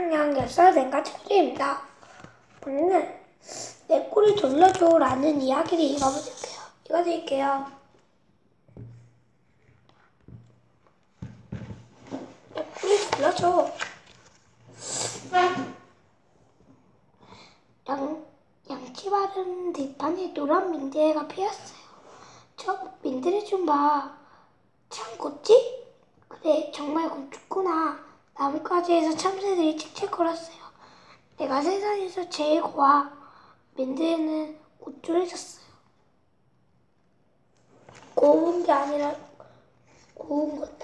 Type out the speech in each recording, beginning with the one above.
안녕, 10살 된 가치입니다. 오늘은 내 꼬리 돌려줘라는 이야기를 읽어볼게요. 읽어드릴게요. 내 꼬리 돌려줘. 양, 양치 바른 뒷판에 노란 민들레가 피었어요. 저 민들레 좀 봐. 참 곱지? 그래, 정말 곱죽구나. 나뭇가지에서 참새들이 칙칙 거렸어요. 내가 세상에서 제일 고와. 민들레는 우쭐해졌어요. 고운 게 아니라 고운 것.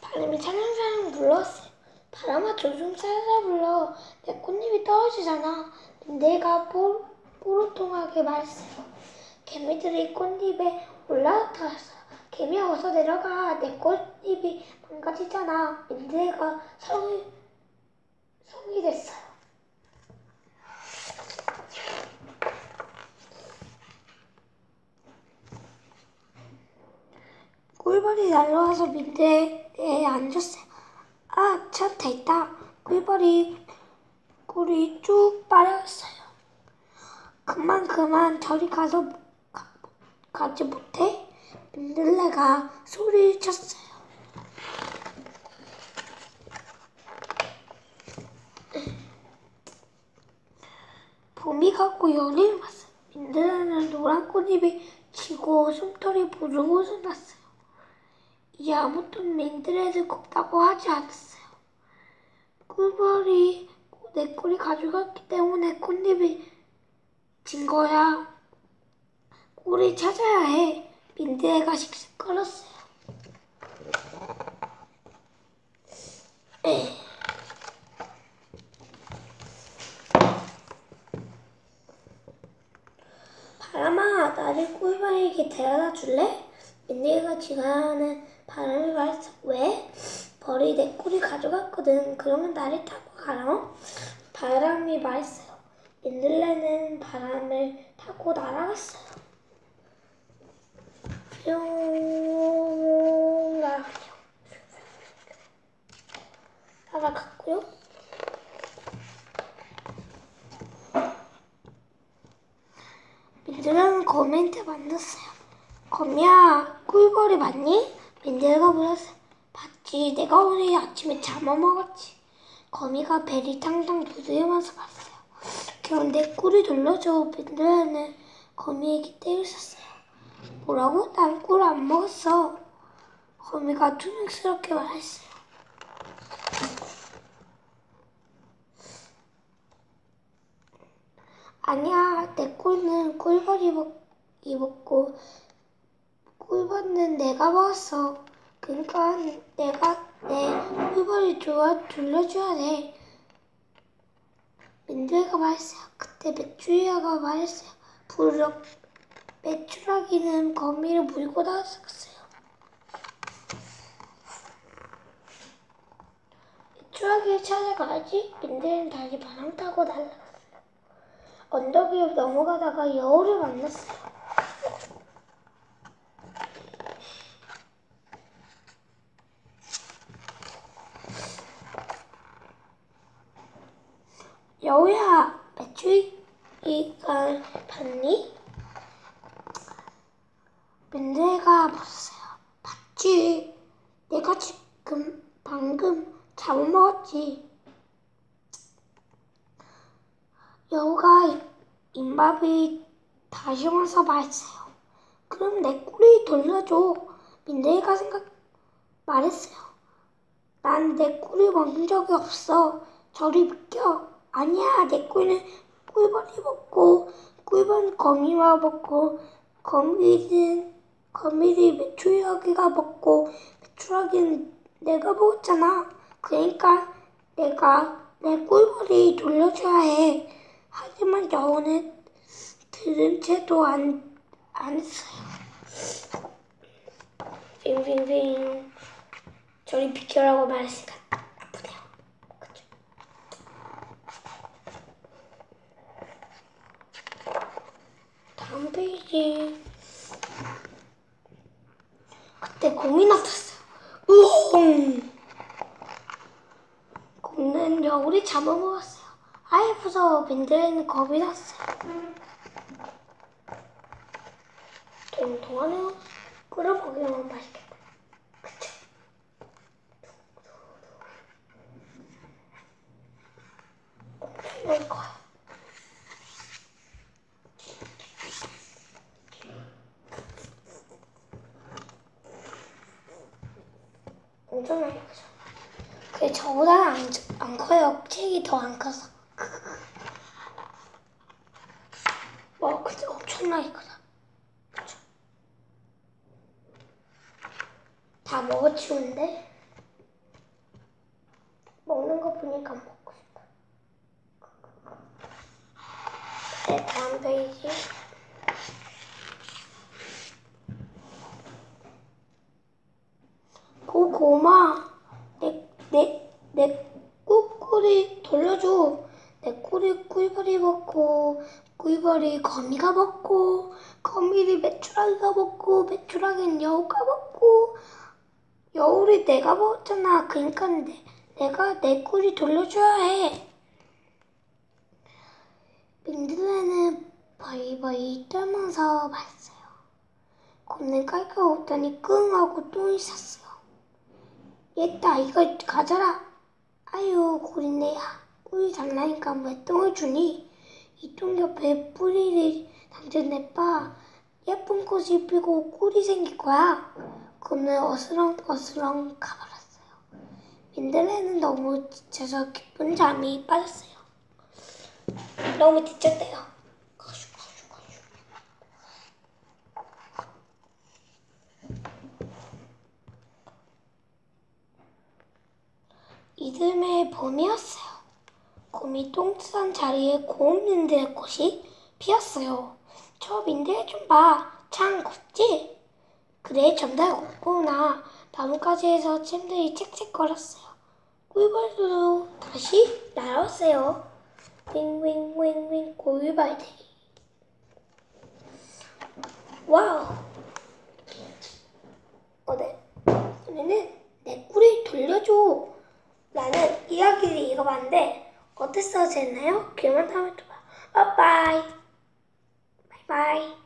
바람이 차량차량 불러왔어요. 바람아 조좀 살살 불러. 내 꽃잎이 떨어지잖아. 내가 뽀, 뽀로통하게 말했어요. 개미들이 꽃잎에 올라타서 개미야 어서 내려가. 내 꽃잎이 망가지잖아. 민들레가 성이, 성이 됐어요. 꿀벌이 날라와서 민들레에 앉았어요. 아, 참 됐다. 꿀벌이 꿀이 쭉 빨았어요. 그만 그만 저리 가서 가, 가지 못해? 민들레가 소리를 쳤어요. 봄이 가고 여름이 왔어요. 민들레는 노란 꽃잎이 지고 숨털이 부르고 났어요. 이제 아무도 민들레를 곱다고 하지 않았어요. 꿀벌이 내 꿀이 가져갔기 때문에 꽃잎이 진 거야. 꿀을 찾아야 해. 민들레가 씩씩거렸어요. 바람아, 나를 꿀벌에게 데려다 줄래? 민들레가 지나가는 바람이 말했어. 왜? 벌이 내 꿀이 가져갔거든. 그러면 나를 타고 가라. 바람이 말했어요. 민들레는 바람을 타고 날아갔어요. 뿅 날아갔죠. 날아갔고요. 민들레는 거미한테 만났어요. 거미야, 꿀벌이 맞니? 민들레가 물었어요. 봤지. 내가 오늘 아침에 잡아먹었지. 거미가 배를 탕탕 두드리면서 갔어요. 그런데 꿀을 돌려줘. 민들레는 거미에게 때렸었어요. 뭐라고? 난 꿀 안 먹었어. 거미가 투명스럽게 말했어요. 아니야, 내 꿀은 꿀벌이 먹, 입었고 꿀벌은 내가 먹었어. 그러니까 내가 내 꿀벌을 좋아 돌려줘야 돼. 민들레가 말했어요. 그때 메추리아가 말했어요. 부르륵 메추라기는 거미를 물고 나갔어요. 메추라기를 찾아가야지. 민들레는 다시 바람 타고 날아갔어요. 언덕 위로 넘어가다가 여우를 만났어요. 여우야, 봤니? 민들레가 봤어요. 봤지. 내가 지금 방금 잡아먹었지. 여우가 입맛이 다시 와서 말했어요. 그럼 내 꿀이 돌려줘. 민들레가 생각 말했어요. 난내 꿀을 먹은 적이 없어. 저리 비켜. 아니야, 내 꿀은 꿀벌이 먹고 꿀벌은 거미가 먹고 거미는 거미를 메추라기가 먹고 메추라기는 내가 먹었잖아. 그러니까 내가 내 꿀벌이 돌려줘야 해. 하지만 여우는 들은 채도 안, 안 했어요. 빙빙빙. 저리 비켜라고 말했으니까 아프네요. 그쵸? 다음 페이지. 그때 곰이 나탔어요. 우엉! 곰은 여우를 잡아먹었어요. 아예 무서워. 민들레는 겁이 났어요. 동동하네요. 끓여먹으면 맛있겠다. 그쵸? 엄청날 거야. 엄청나게 크죠. 그게 저보다는 안, 안 커요. 책이 더 안 커서. 와, 근데 엄청나게. 그쵸? 다 먹어치운데? 먹는 거 보니까 먹고 싶다. 네, 다음 페이지. 고, 고마. 내, 내, 내 꿀꿀이 돌려줘. 내 꿀이 꿀벌이 먹고, 꿀벌이 거미가 먹고, 거미를 메추라기가 먹고, 메추라기는 여우가 먹고, 여우를 내가 먹었잖아. 그니까 내, 내가 내 꿀이 돌려줘야 해. 민들레는 바이바이 떨면서 말했어요. 곰는 깔깔 웃더니 끙 하고 똥이 쌌어요. 얘따 이거 가져라. 아유 고린내야. 꿀이 달라니까 왜 똥을 주니? 이 똥 옆에 뿌리를 당겨내봐. 예쁜 꽃이 피고 꿀이 생길 거야. 곰은 어스렁 어스렁 가버렸어요. 민들레는 너무 지쳐서 깊은 잠이 빠졌어요. 너무 지쳤대요. 가슈, 가슈, 가슈. 이듬해 봄이었어요. 곰이 똥싼 자리에 민들레 꽃이 피었어요. 저 민들레 좀 봐. 참 곱지? 그래, 정말 곱구나. 나뭇가지에서 참새들이 짹짹거렸어요. 꿀벌도 다시 날아왔어요. 윙윙윙윙 꿀벌들이. wow. 어, 네. 오늘은 내 꿀을 돌려줘. 라는 읽어봤는데 어땠어, 재나요? 그만 다음에 또 봐. 바이바이. 바이바이.